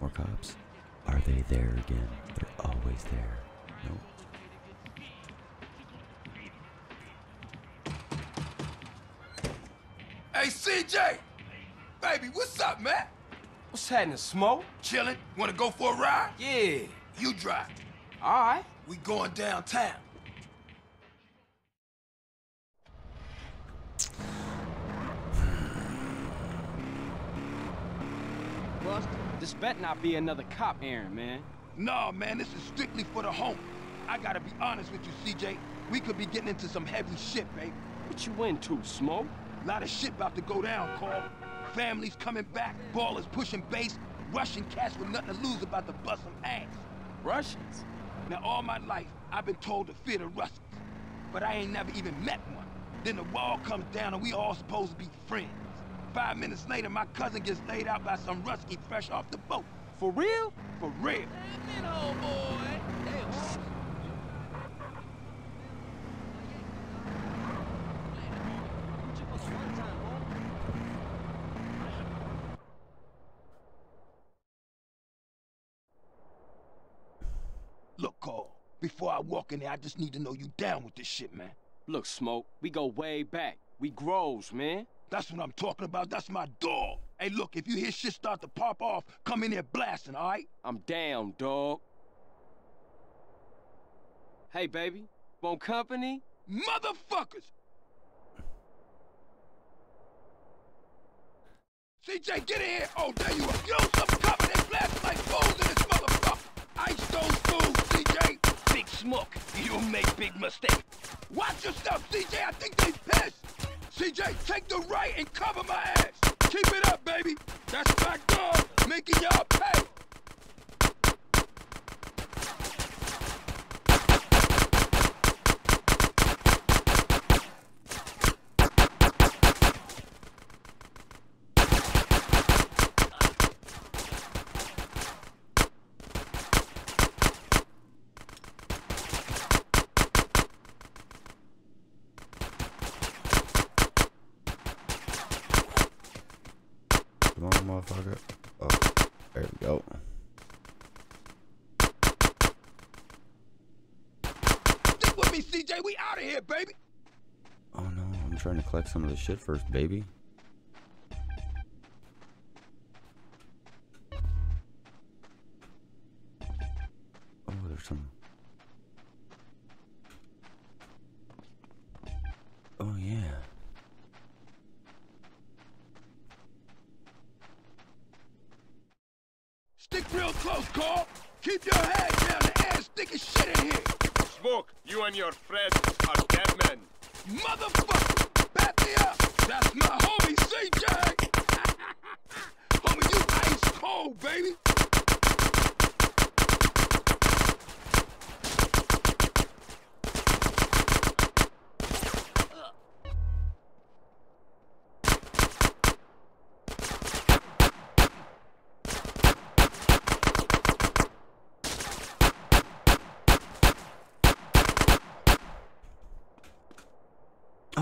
More cops. Are they there again? They're always there. Nope. Hey, CJ! Baby, what's up, man? What's happening, Smoke? Chillin'? Wanna go for a ride? Yeah. You drive. All right. We going downtown. Buster, this bet not be another cop errand, man. Nah, man, this is strictly for the home. I gotta be honest with you, CJ. We could be getting into some heavy shit, babe. What you into, Smoke? A lot of shit about to go down, Carl. Families coming back, Ballas pushing base, Russian cats with nothing to lose about to bust some ass. Russians? Now, all my life, I've been told to fear the Russians. But I ain't never even met one. Then the wall comes down and we all supposed to be friends. Five minutes later, my cousin gets laid out by some Rusky fresh off the boat. For real? For real. Look, Carl, before I walk in there, I just need to know you down with this shit, man. Look, Smoke, we go way back. We grows, man. That's what I'm talking about. That's my dog. Hey, look, if you hear shit start to pop off, come in here blasting, all right? I'm down, dog. Hey, baby. Want company? Motherfuckers! CJ, get in here! Oh, there you are. Yo, some. They blast like fools in this motherfucker. Ice those fools, CJ. Big smoke. You make big mistake. Watch yourself, CJ. I think they pissed. CJ, take the right and cover my ass. Keep it up, baby. That's my dog making y'all pay. Come on, motherfucker. Oh, there we go. Stick with me, CJ. We out of here, baby. Oh no, I'm trying to collect some of the shit first, baby. Oh, there's some. Oh yeah. Stick real close, Carl. Keep your head down. The air's thick as shit in here. Smoke, you and your friends are dead men. Motherfucker! Back me up! That's my homie, CJ! homie, you ice cold, baby!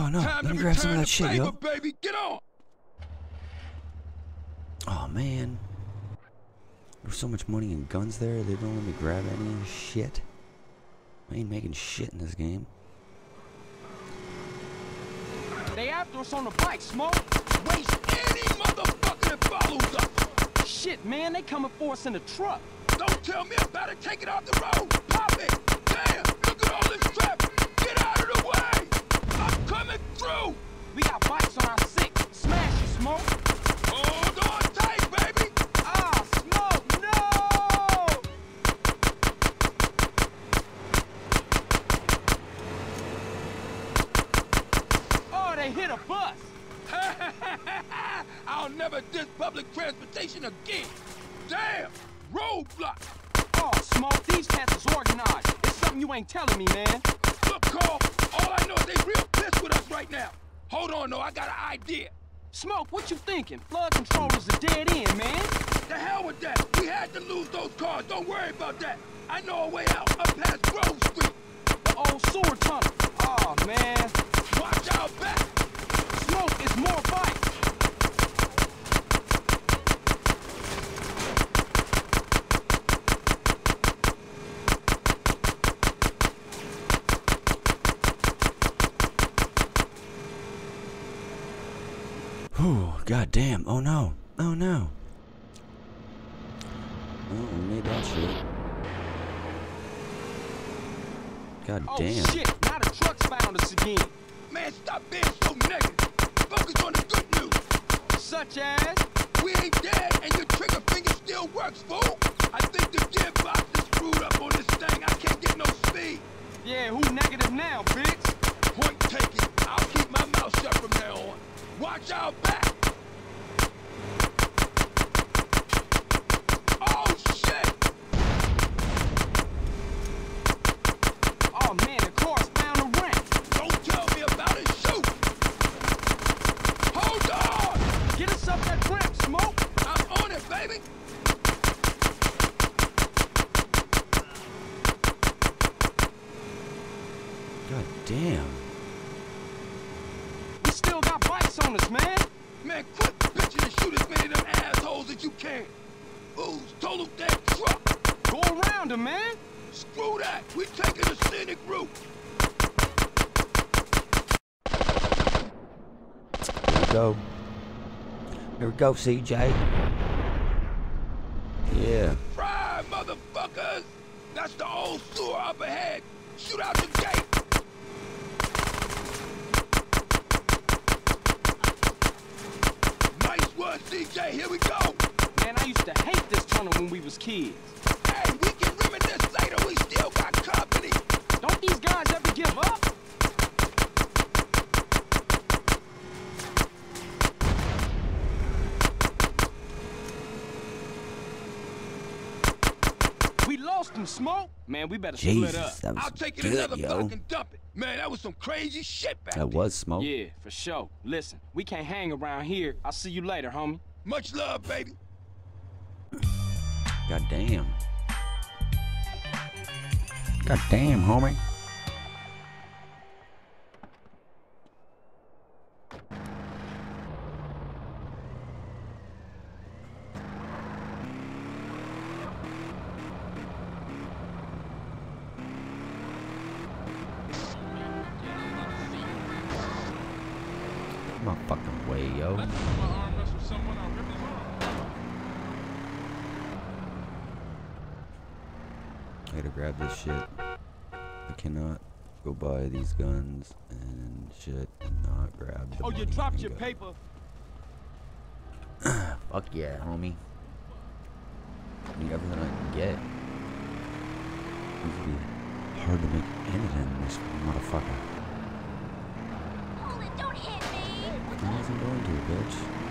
Oh no, Time let me grab some of that shit, favor, yo. baby! Get on! Oh man. There's so much money and guns there, they don't let me grab any shit. I ain't making shit in this game. They after us on the bike, Smoke. Waste any motherfucker that follows up. Shit, man, they coming for us in the truck. Don't tell me about it! Take it off the road! Pop it! Damn! Look at all this bikes on our six. Smash it, Smoke. Hold on tight, baby! Ah, Smoke, no! Oh, they hit a bus. I'll never diss public transportation again. Damn! Roadblock! Oh, Smoke, these cats is organized. It's something you ain't telling me, man. Look, Carl, all I know is they real pissed with us right now. Hold on, though, I got an idea. Smoke, what you thinking? Flood control is a dead end, man. The hell with that. We had to lose those cars. Don't worry about that. I know a way out up past Grove Street. The old sewer tunnel. Oh, man. Watch out back. Smoke is more bikes. Whew, god damn. Oh no. Oh no. Oh, we made that shit. God Oh damn. shit, now the truck's found us again. Man, stop being so negative. Focus on the good news. Such as? We ain't dead, and your trigger finger still works, fool. I think the gearbox is screwed up on this thing. I can't get no speed. Yeah, who negative now, bitch? Point taken. I'll keep my mouth shut from now on. Watch out back. Oh, shit. Oh man, the car's found a ramp. Don't tell me about it. Shoot. Hold on. Get us up that ramp, Smoke. I'm on it, baby. God damn. We still got bikes on us, man. Man, quit bitching and shoot as many of them assholes as you can. Fools, total dead truck. Go around him, man. Screw that. We're taking the scenic route. Here we go. Here we go, CJ. Yeah. Fry, motherfuckers! That's the old sewer up ahead. Shoot out the one, CJ. Here we go. Man, I used to hate this tunnel when we was kids. Hey, we can reminisce later. We still got company. Don't these guys ever give up? We lost him, Smoke. Man, we better split up. That was I'll take it another yo. block and dump it. Man, that was some crazy shit back That there. was smoke. Yeah, for sure. Listen, we can't hang around here. I'll see you later, homie. Much love, baby. God damn. God damn, homie. My fucking way, yo. I gotta grab this shit. I cannot go buy these guns and shit and not grab the Oh, you dropped your go. paper. Fuck yeah, homie. I need everything I can get. It's gonna be hard to make anything in this motherfucker. Hold it, don't hit me! I wasn't going to, bitch.